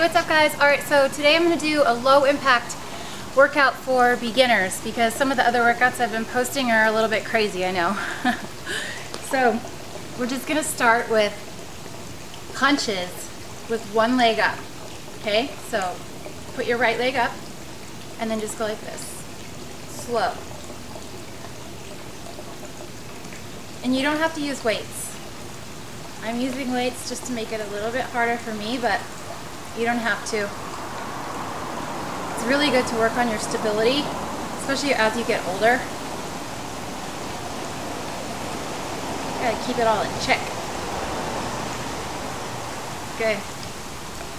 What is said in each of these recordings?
What's up guys? Alright, so today I'm going to do a low impact workout for beginners because some of the other workouts I've been posting are a little bit crazy, I know. so, we're just going to start with punches with one leg up. Okay, so put your right leg up and then just go like this. Slow. And you don't have to use weights. I'm using weights just to make it a little bit harder for me, but you don't have to. It's really good to work on your stability, especially as you get older. You gotta keep it all in check. Good.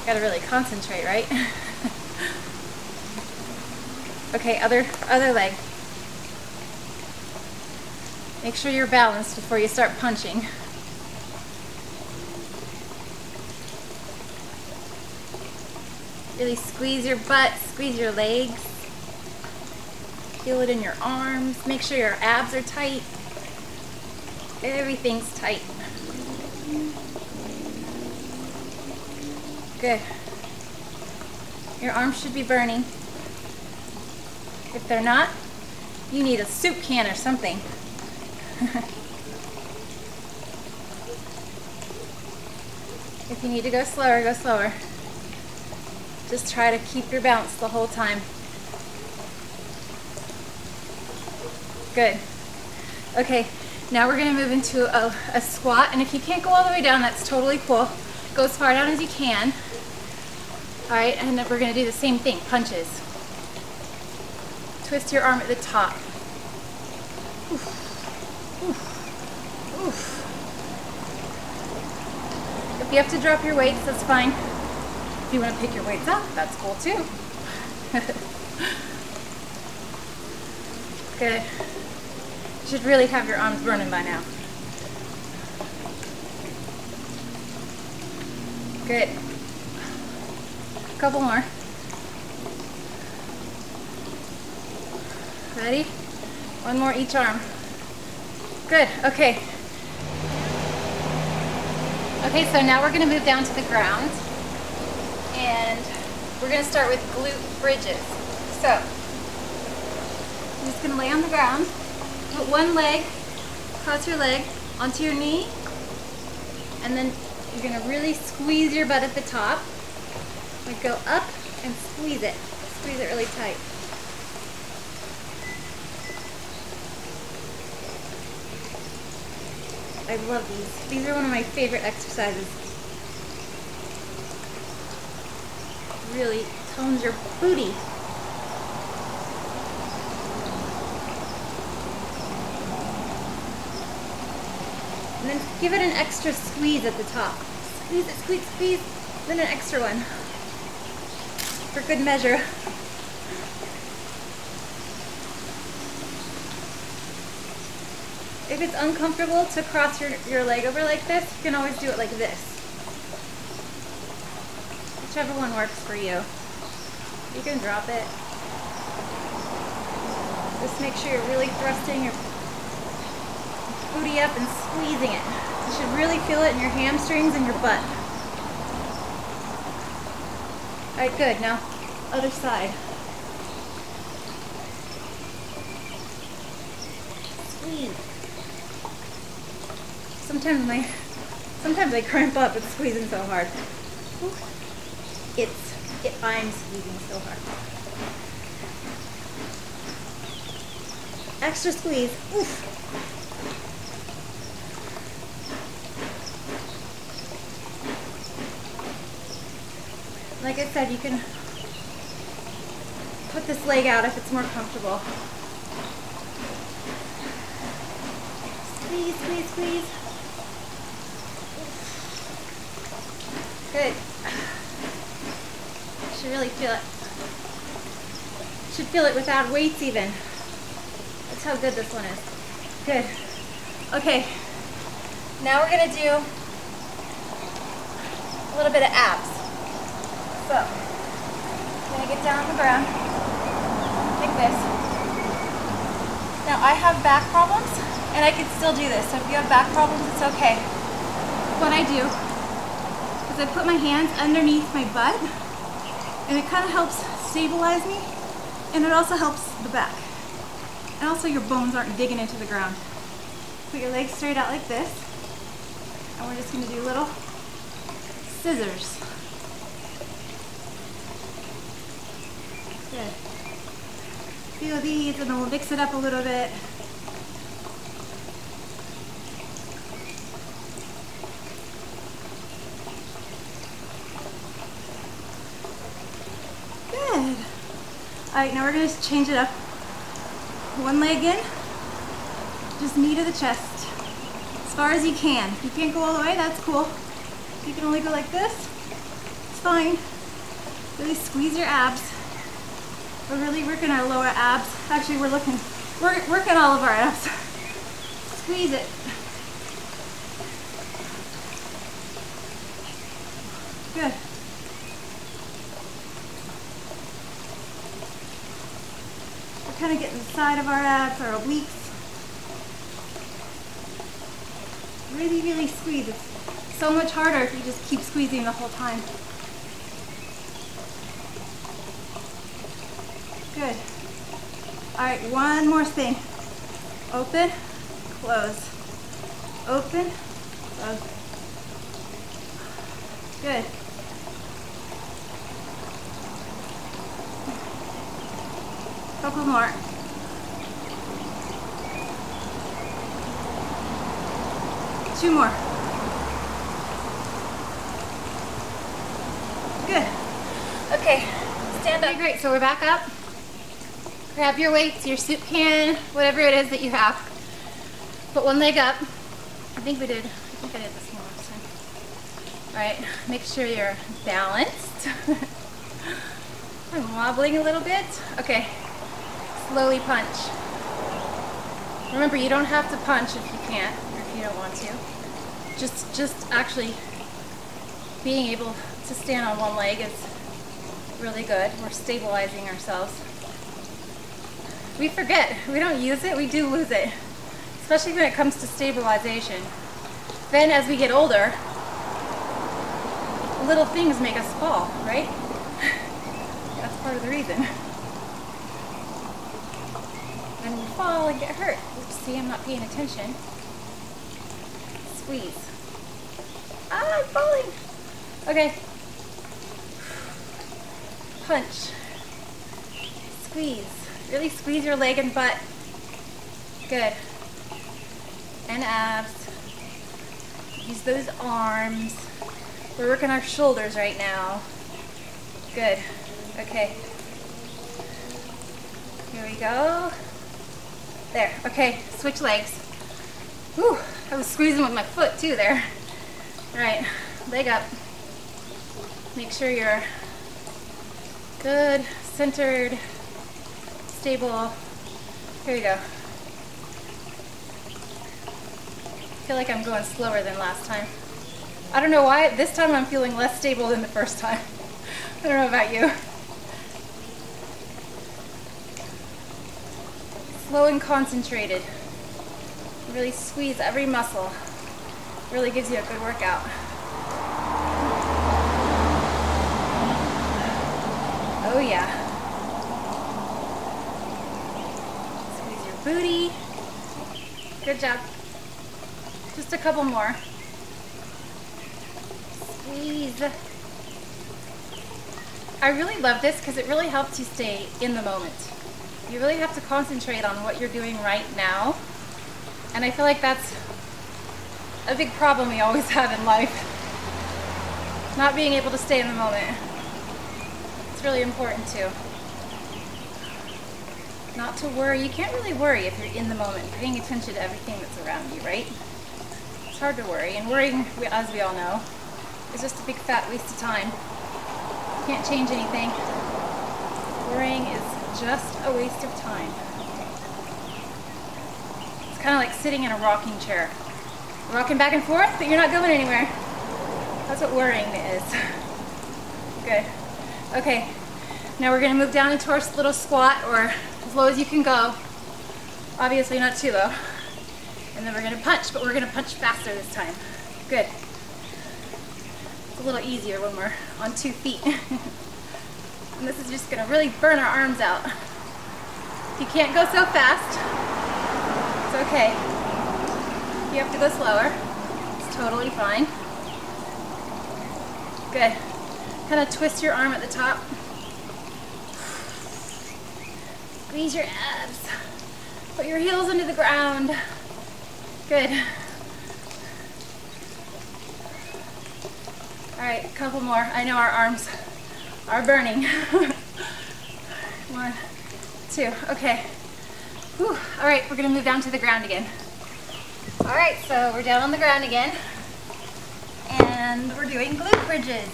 Gotta really concentrate, right? okay, other other leg. Make sure you're balanced before you start punching. Really squeeze your butt, squeeze your legs. Feel it in your arms. Make sure your abs are tight. Everything's tight. Good. Your arms should be burning. If they're not, you need a soup can or something. if you need to go slower, go slower. Just try to keep your bounce the whole time. Good. Okay, now we're gonna move into a, a, squat, and if you can't go all the way down, that's totally cool. Go as far down as you can. All right, and then we're gonna do the same thing, punches. Twist your arm at the top. Oof. Oof. Oof. If you have to drop your weights, that's fine. If you want to pick your weights up, that's cool too. Good. You should really have your arms burning by now. Good. A couple more. Ready? One more each arm. Good, okay. Okay, so now we're gonna move down to the ground and we're going to start with glute bridges. So, I'm just going to lay on the ground, put one leg, cross your leg onto your knee, and then you're going to really squeeze your butt at the top. Like go up and squeeze it. Squeeze it really tight. I love these. These are one of my favorite exercises. Really tones your booty. And then give it an extra squeeze at the top. Squeeze it, squeeze, squeeze, then an extra one. For good measure. If it's uncomfortable to cross your, your leg over like this, you can always do it like this whichever one works for you. You can drop it. Just make sure you're really thrusting your booty up and squeezing it. You should really feel it in your hamstrings and your butt. Alright, good. Now, other side. Squeeze. Sometimes my, sometimes I cramp up with squeezing so hard. Ooh it's, it, I'm squeezing so hard. Extra squeeze. Oof. Like I said, you can put this leg out if it's more comfortable. Squeeze, squeeze, squeeze. Good should really feel it. Should feel it without weights even. That's how good this one is. Good. Okay. Now we're gonna do a little bit of abs. So, I'm gonna get down on the ground, like this. Now I have back problems, and I can still do this. So if you have back problems, it's okay. What I do is I put my hands underneath my butt And it kind of helps stabilize me and it also helps the back. And also your bones aren't digging into the ground. Put your legs straight out like this. And we're just gonna do little scissors. Good. Feel these and then we'll mix it up a little bit. Good. All right, now we're gonna change it up. One leg in, just knee to the chest, as far as you can. If you can't go all the way, that's cool. If you can only go like this, it's fine. Really squeeze your abs. We're really working our lower abs. Actually, we're looking, we're working all of our abs. Squeeze it. Good. Kind of get inside of our abs, our obliques. Really, really squeeze. It's so much harder if you just keep squeezing the whole time. Good. All right, one more thing. Open, close. Open, close. Good. Couple more. Two more. Good. Okay, stand up. Okay, great. So we're back up. Grab your weights, your soup can, whatever it is that you have. Put one leg up. I think we did, I think I did this one last time. All right, make sure you're balanced. I'm wobbling a little bit. Okay, slowly punch. Remember, you don't have to punch if you can't, or if you don't want to. Just, just actually being able to stand on one leg is really good. We're stabilizing ourselves. We forget, we don't use it, we do lose it. Especially when it comes to stabilization. Then as we get older, little things make us fall, right? That's part of the reason. Then we fall and get hurt. Oops, see, I'm not paying attention. Squeeze. Ah, I'm falling. Okay. Punch. Squeeze. Really squeeze your leg and butt. Good. And abs. Use those arms. We're working our shoulders right now. Good. Okay. Here we go. There. Okay. Switch legs. Whew. I was squeezing with my foot too there. All right. Leg up. Make sure you're good, centered, stable. Here we go. I feel like I'm going slower than last time. I don't know why, this time I'm feeling less stable than the first time. I don't know about you. Slow and concentrated. Really squeeze every muscle. Really gives you a good workout. Oh yeah. Squeeze your booty. Good job. Just a couple more. Squeeze. I really love this because it really helps you stay in the moment. You really have to concentrate on what you're doing right now. And I feel like that's a big problem we always have in life. Not being able to stay in the moment. It's really important too. Not to worry. You can't really worry if you're in the moment, paying attention to everything that's around you, right? It's hard to worry. And worrying, as we all know, is just a big fat waste of time. Can't change anything. Worrying is just a waste of time. It's kind of like sitting in a rocking chair. Rocking back and forth, but you're not going anywhere. That's what worrying is. Good. Okay, now we're gonna move down into our little squat or as low as you can go. Obviously not too low. And then we're gonna punch, but we're gonna punch faster this time. Good. It's a little easier when we're on two feet. And this is just gonna really burn our arms out. You can't go so fast, it's okay. You have to go slower. It's totally fine. Good. Kind of twist your arm at the top. Squeeze your abs. Put your heels into the ground. Good. All right, a couple more. I know our arms are burning. One, two, okay. Whew. All right, we're gonna move down to the ground again. All right, so we're down on the ground again. And we're doing glute bridges.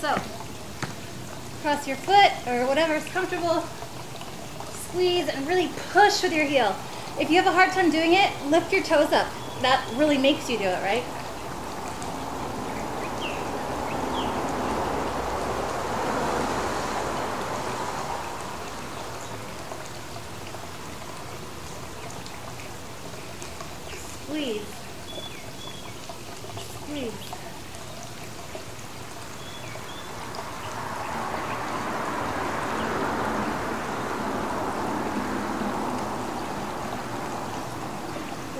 So, cross your foot or whatever is comfortable. Squeeze and really push with your heel. If you have a hard time doing it, lift your toes up. That really makes you do it, right? Squeeze. Squeeze.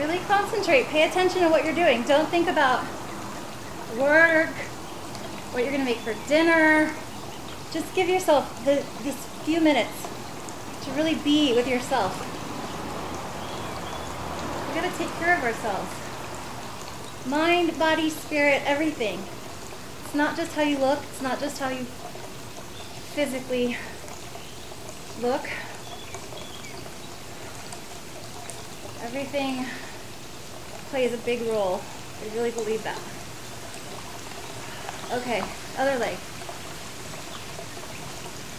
Really concentrate. Pay attention to what you're doing. Don't think about work, what you're going to make for dinner. Just give yourself the, this few minutes to really be with yourself. We've got to take care of ourselves. Mind, body, spirit, everything. It's not just how you look, it's not just how you physically look. Everything plays a big role. I really believe that. Okay, other leg.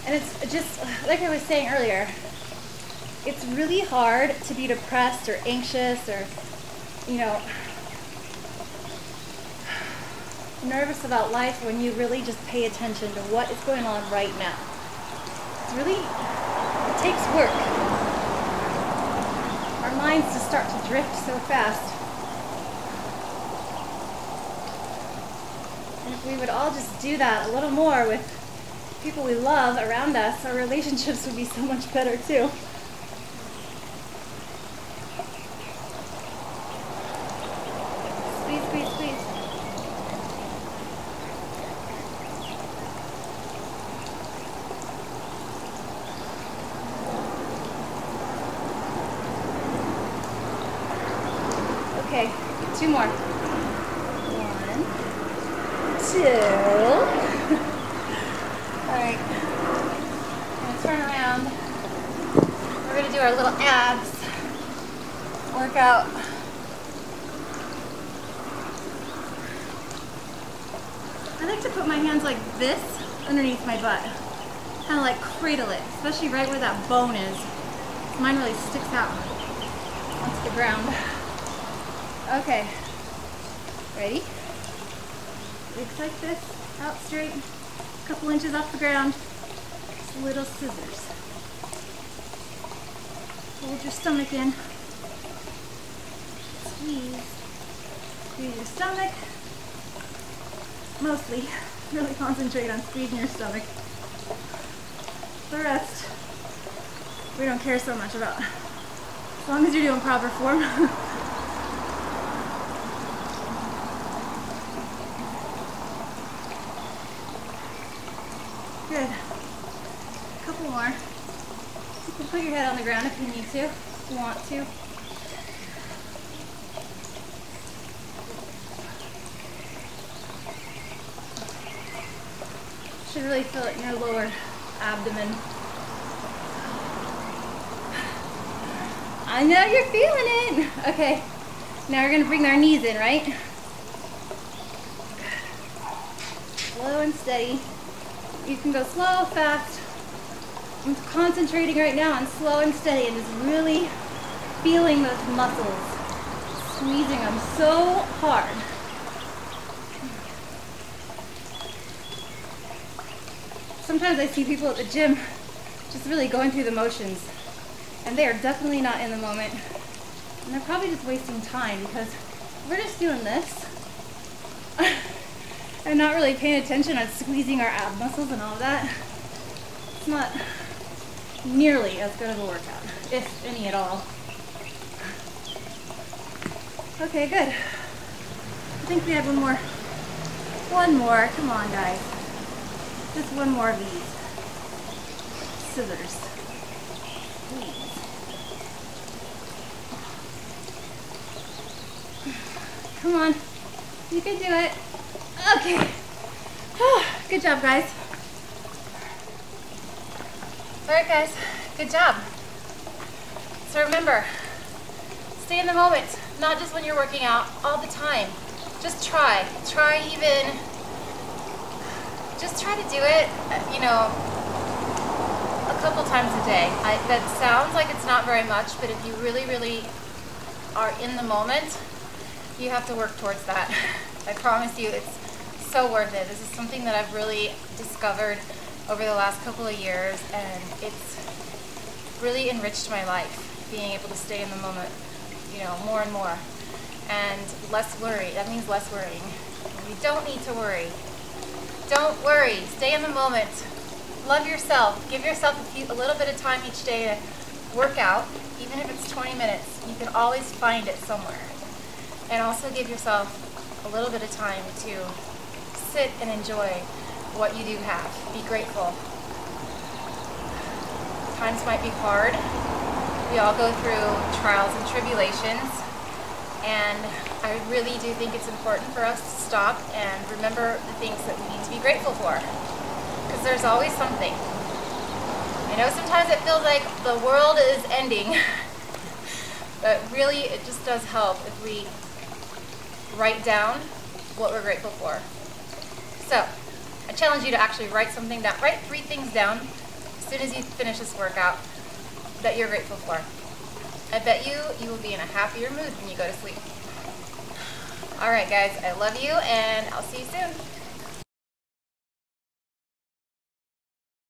And it's just, like I was saying earlier, it's really hard to be depressed or anxious or, you know, nervous about life when you really just pay attention to what is going on right now. It's really, it takes work. Our minds just start to drift so fast. And if we would all just do that a little more with people we love around us, our relationships would be so much better too. Squeeze, squeeze, squeeze. Okay, two more. One, two. All right. I'm gonna turn around. We're gonna do our little abs workout. I like to put my hands like this underneath my butt. Kind of like cradle it, especially right where that bone is. Mine really sticks out onto the ground. Okay. Ready? Legs like this, out straight, a couple inches off the ground. Little scissors. Hold your stomach in. Squeeze. Squeeze your stomach. Mostly, really concentrate on squeezing your stomach. The rest, we don't care so much about. As long as you're doing proper form. Good. A couple more. You can put your head on the ground if you need to, if you want to. Should really feel it in your lower abdomen. I know you're feeling it. Okay, now we're gonna bring our knees in, right? Slow and steady. You can go slow, fast. I'm concentrating right now on slow and steady and just really feeling those muscles. Squeezing them so hard. Sometimes I see people at the gym just really going through the motions and they are definitely not in the moment. And they're probably just wasting time because we're just doing this. And not really paying attention on squeezing our ab muscles and all of that, it's not nearly as good of a workout, if any at all. Okay, good. I think we have one more. One more. Come on, guys. Just one more of these. Scissors. Come on. You can do it. Okay. Good job, guys. All right, guys. Good job. So remember, stay in the moment, not just when you're working out, all the time. Just try. Try even, just try to do it, you know, a couple times a day. I, that sounds like it's not very much, but if you really, really are in the moment, you have to work towards that. I promise you it's so worth it. This is something that I've really discovered over the last couple of years and it's really enriched my life being able to stay in the moment, you know, more and more. And less worry. That means less worrying. You don't need to worry. Don't worry. Stay in the moment. Love yourself. Give yourself a, few, a little bit of time each day to work out, even if it's 20 minutes. You can always find it somewhere. And also give yourself a little bit of time to sit and enjoy what you do have. Be grateful. Times might be hard. We all go through trials and tribulations. And I really do think it's important for us to stop and remember the things that we need to be grateful for. Because there's always something. I know sometimes it feels like the world is ending. but really, it just does help if we write down what we're grateful for. So, I challenge you to actually write something down. Write three things down as soon as you finish this workout that you're grateful for. I bet you you will be in a happier mood when you go to sleep. All right, guys, I love you, and I'll see you soon.